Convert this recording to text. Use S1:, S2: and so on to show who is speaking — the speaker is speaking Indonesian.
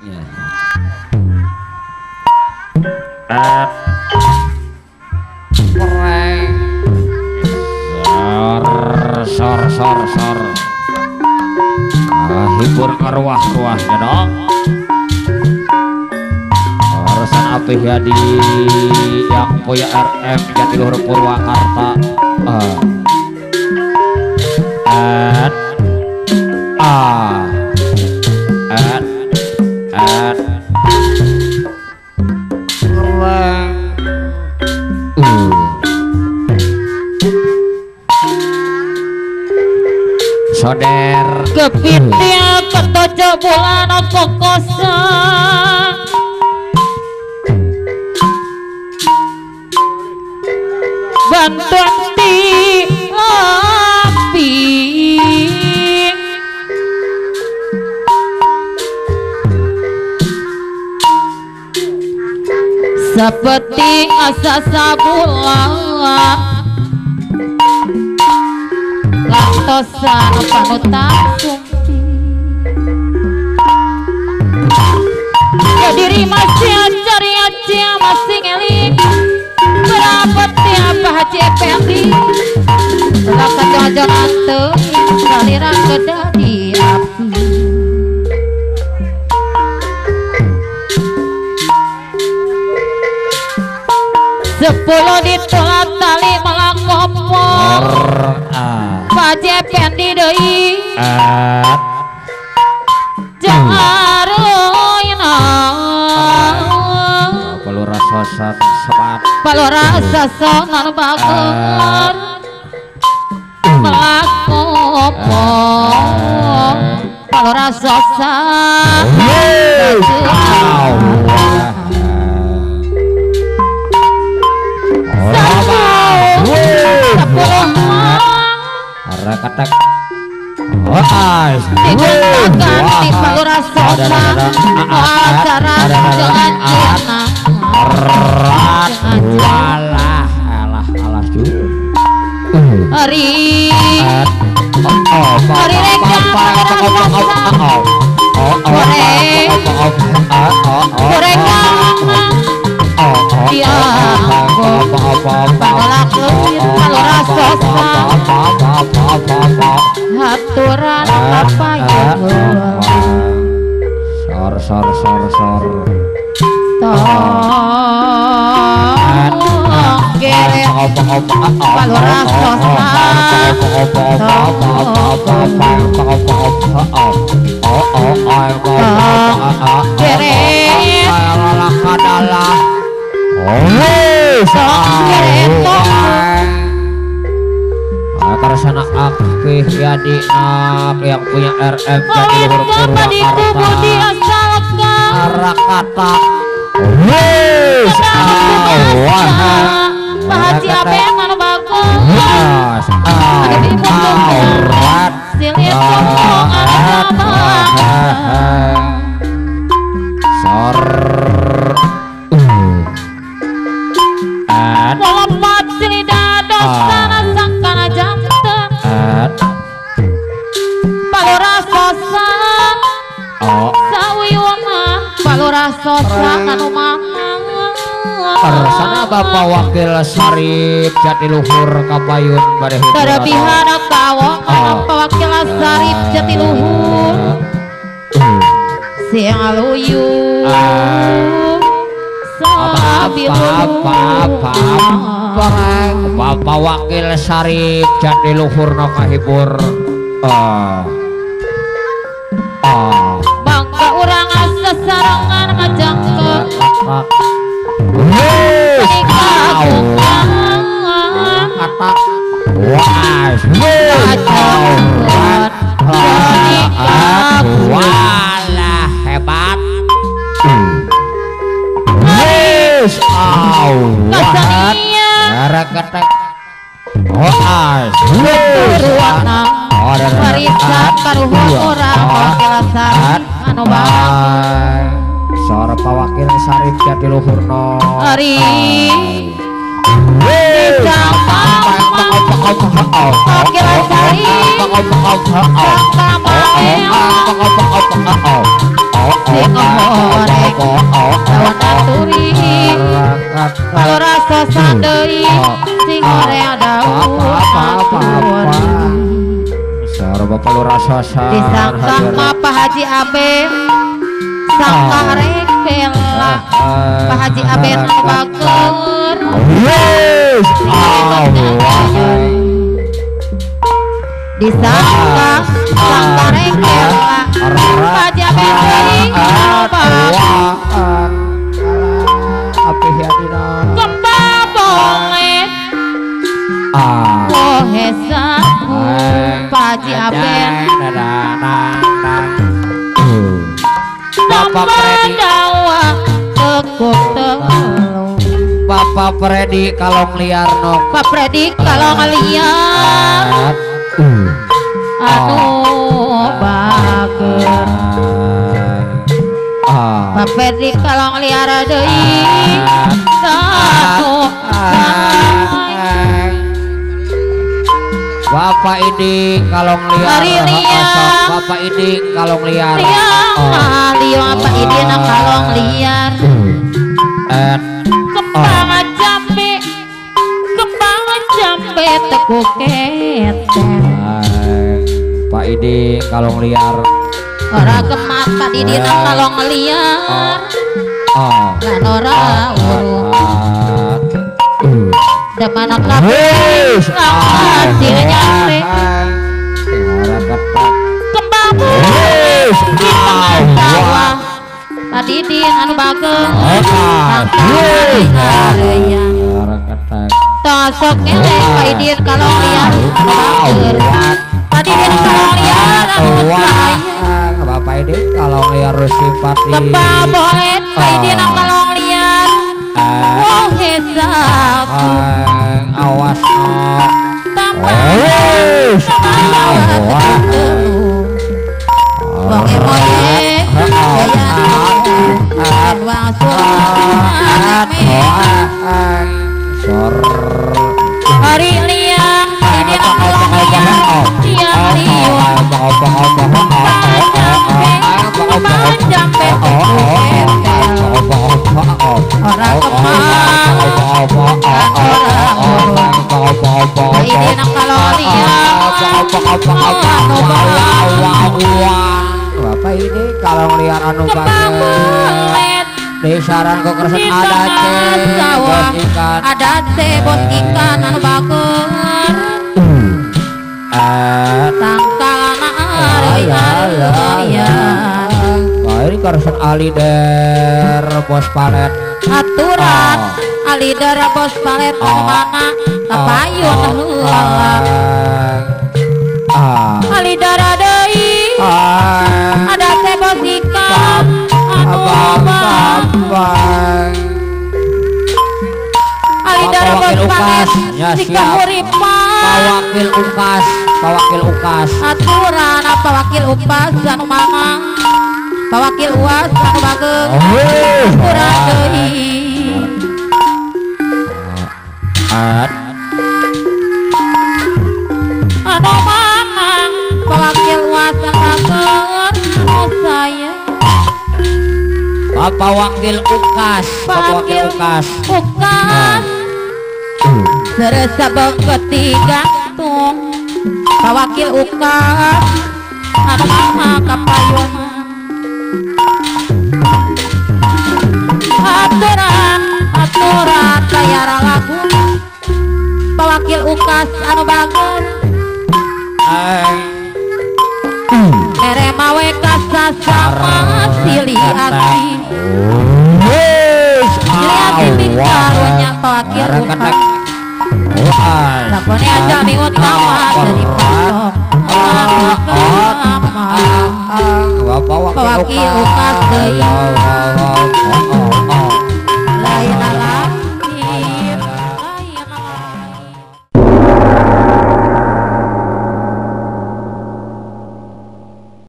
S1: Ya. Sor, sor, sor. Ah, hibur ngeruah-ruah ya dong. Urusan di yang punya RM Jatiluhur Purwakarta. Ah. And ah. Soder
S2: Kepitil ketojo bulan kokosa Bantuan di api. Seperti asa sabulan Sumpi Ya diri masih cari aja masih ngeling Berapa tiap haji effendi Berapa jojo nantu Saliran kedadi api Sepuluh ditulat tali melangkopor
S1: ah
S2: Haji effendi doi
S1: ah.
S2: Jaroina
S1: perlu rasa sat sepat
S2: Palora sasonan bakar Melakopo Palora sosan
S1: Rekatek
S2: Hari Hari regang Haturan apa ya
S1: Sor sor sor. Sor Ya di nak yang punya RM luhur Purwakarta
S2: sana
S1: Bapak wakil Sarip Jatiluhur Kapayun Barehun Barabihan
S2: Ambawong ah. Bapak wakil Sarip Jatiluhur. Siang aluyu ah.
S1: Bapak wakil Sarip Jatiluhur no kahibur. Ah. ah.
S2: Bangka urang asa sarangan majangke
S1: Wis kata
S2: Nikah
S1: Walah hebat Wis awat
S2: Kasania
S1: Reketek Was
S2: Turuana Warisan karuhun orang sarip Anu bang
S1: Sora pawakil sarip jadi luhurno
S2: sarip aturi kalau rasa sandei sing daun
S1: bapak lu rasa sar
S2: disangka mah Pak Haji Abe sangka rekel Pak Haji Abe bager
S1: Yes Allah
S2: disangka sangka rekel lah Pak Haji Abe teuing bager
S1: Apa hiatina
S2: kembang bolet
S1: Ah
S2: Pohesaku Pak Haji Abe
S1: Bapak Freddy kalong liar nok
S2: Pak Freddy kalau ngeliat anu bager
S1: Ah.
S2: Pak Freddy kalau ngeliat deui satu
S1: Bapak ini kalong liar
S2: liar.
S1: Bapak ini kalong liar
S2: apa ini kalong liar
S1: Eh,
S2: kembang
S1: Pak ini kalong liar
S2: ora kemat Pak Didi nak kalong liar
S1: Oh
S2: lan ora urung
S1: Uh.
S2: Depan kabeh hasilnya teh kembang di tengah sawah tadi di anu bageng tosok ngele kaidin kalau liar bager tadi di kalau liar anu sayang
S1: Bapak ini kalau liar simpati
S2: kembang bolet kaidin kalau liar wah hesaku
S1: awas
S2: tambah Kemang Ini liang
S1: Bapak ini kalau ngeliat anu
S2: belet
S1: di saran kok kerset
S2: Di
S1: ada ikan
S2: Ada teh bos ikan anu
S1: eh
S2: Tangkal anak ya
S1: ini kerset ali der bos
S2: aturan ali dara bos palet
S1: Oh.
S2: mana
S1: ah.
S2: ali dara deui
S1: ah
S2: ada teh bos ikan anu
S1: abang
S2: bang.
S1: abang
S2: ali dara
S1: Bapak
S2: bos palet
S1: Ukas. Ya, siap.
S2: kahuripan
S1: Pawakil ukas Pawakil ukas.
S2: Aturan apa wakil upas anu mama pawakil uas anu bageng. Aturan deui
S1: At
S2: mama pawakil uas anu bageng oh saya.
S1: Bapak Wakil ukas Bapak Wakil ukas.
S2: Bukan Serasa ketiga tung. Pawakil ukas. Anu mama kapayun Aturan Aturan Kayara lagu Pawakil ukas Anu
S1: Ay
S2: Mere mawe kasa sama Sili ati ati Karunya pawakil ukas. Lakonnya jadi utama dari pasok
S1: Bapak Wakil
S2: ukas deui.